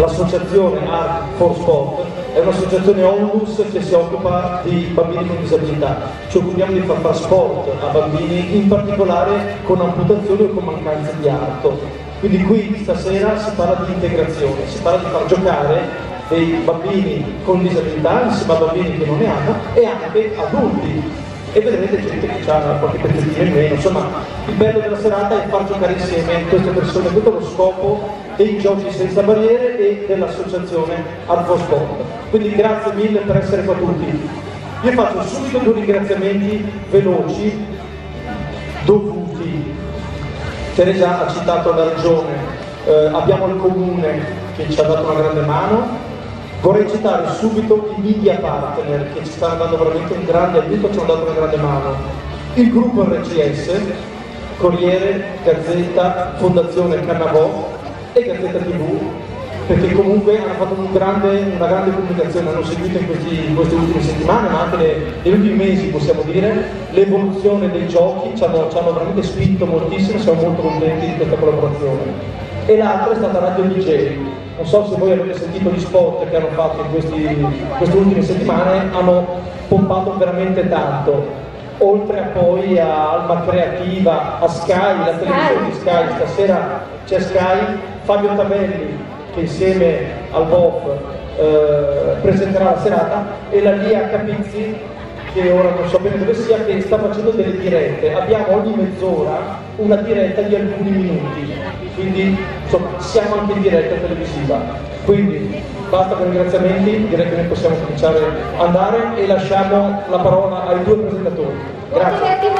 l'associazione Art for Sport è un'associazione onlus che si occupa di bambini con disabilità. Ci occupiamo di far fare sport a bambini, in particolare con amputazioni o con mancanze di arto. Quindi qui stasera si parla di integrazione, si parla di far giocare dei bambini con disabilità insieme a bambini che non ne hanno e anche adulti e vedrete gente che ha qualche pezzettino in meno, insomma il bello della serata è far giocare insieme queste persone, è lo scopo dei giochi senza barriere e dell'associazione Arvo Sport. Quindi grazie mille per essere qua tutti. Io faccio subito due ringraziamenti veloci, dovuti. Teresa ha citato la regione, eh, abbiamo il comune che ci ha dato una grande mano, Vorrei citare subito i media partner che ci stanno dando veramente un grande aiuto, ci hanno dato una grande mano. Il gruppo RCS, Corriere, Gazzetta, Fondazione Cannavò e Gazzetta TV, perché comunque hanno fatto un grande, una grande comunicazione, hanno seguito in, questi, in, queste ultime settimane, ma anche negli ultimi mesi possiamo dire, l'evoluzione dei giochi, ci hanno, ci hanno veramente spinto moltissimo, siamo molto contenti di questa collaborazione. E l'altra è stata Radio DJ, non so se voi avete sentito gli spot che hanno fatto in questi, queste ultime settimane, hanno pompato veramente tanto, oltre a poi a Alma Creativa, a Sky, la televisione di Sky, stasera c'è Sky, Fabio Tabelli che insieme al BOF eh, presenterà la serata e la Lia Capizzi che ora non so bene dove sia, che sta facendo delle dirette. Abbiamo ogni mezz'ora una diretta di alcuni minuti, quindi insomma siamo anche in diretta televisiva. Quindi basta con i ringraziamenti, direi che noi possiamo cominciare ad andare e lasciamo la parola ai due presentatori. Grazie.